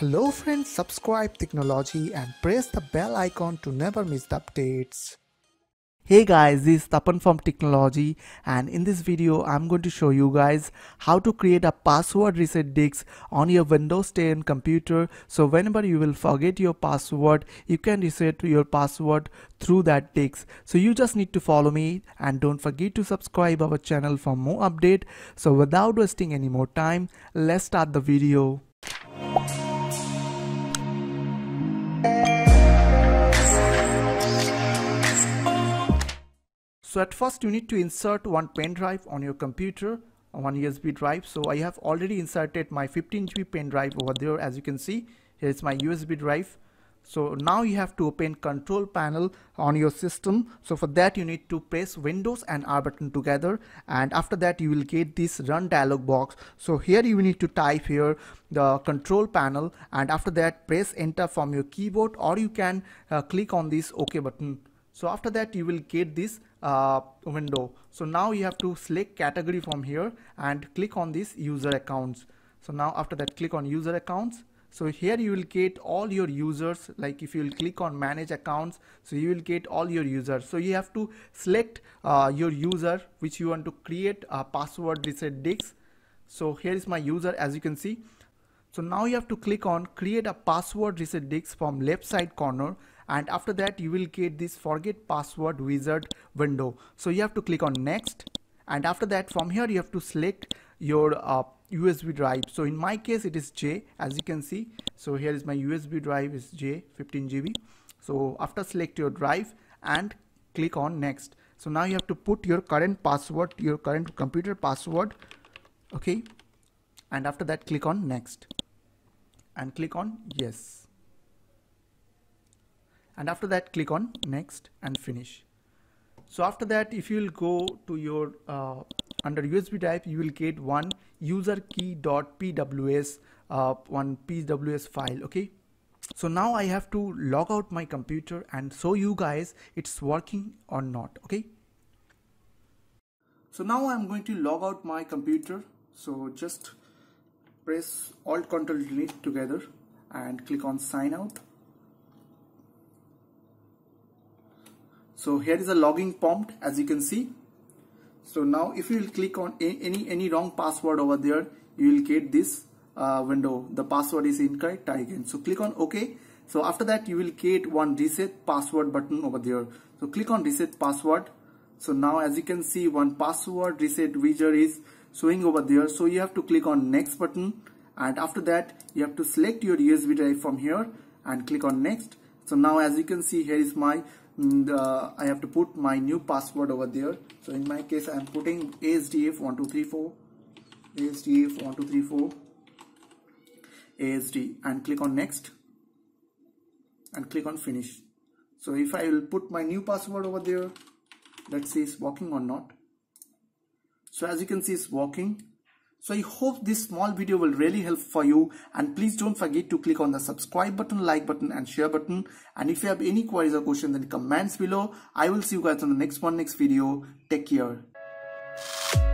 Hello friends, subscribe Tricknology and press the bell icon to never miss the updates. Hey guys, this is Tapan from Tricknology and in this video I'm going to show you guys how to create a password reset disk on your Windows 10 computer so whenever you will forget your password you can reset your password through that disk. So you just need to follow me and don't forget to subscribe our channel for more update. So without wasting any more time, let's start the video. So at first you need to insert one pen drive on your computer one USB drive. So I have already inserted my 15 GB pen drive over there. As you can see here is my USB drive. So now you have to open control panel on your system. So for that you need to press windows and R button together. And after that you will get this run dialog box. So here you need to type here the control panel. And after that press enter from your keyboard or you can uh, click on this OK button so after that you will get this uh, window. So now you have to select category from here and click on this user accounts. So now after that click on user accounts. So here you will get all your users. Like if you will click on manage accounts so you will get all your users. So you have to select uh, your user which you want to create a password reset disk so here is my user as you can see. So now you have to click on create a password reset disk from left side corner and after that you will get this forget password wizard window. So you have to click on next. And after that from here you have to select your uh, USB drive. So in my case it is J as you can see. So here is my USB drive is J 15 GB so after select your drive and click on next. So now you have to put your current password your current computer password. Okay. And after that click on next. And click on yes and after that click on next and finish. So after that if you will go to your uh, under USB drive you will get one user key dot pws uh, one pws file okay? So now I have to log out my computer and show you guys it's working or not okay? So now I'm going to log out my computer. So just press alt control delete together and click on sign out so here is a logging prompt as you can see. So now if you will click on any any wrong password over there you will get this uh, window. The password is incorrect try again. So click on ok. So after that you will get one reset password button over there. So click on reset password. So now as you can see one password reset wizard is showing over there. So you have to click on next button. And after that you have to select your USB drive from here and click on next. So now as you can see here is my the, uh, I have to put my new password over there. So in my case I am putting ASDF1234 ASDF1234 ASD and click on next and click on finish. So if I will put my new password over there let's see it's working or not. So as you can see it's working so I hope this small video will really help for you and please don't forget to click on the subscribe button, like button and share button. And if you have any queries or questions in the comments below, I will see you guys on the next one next video. Take care.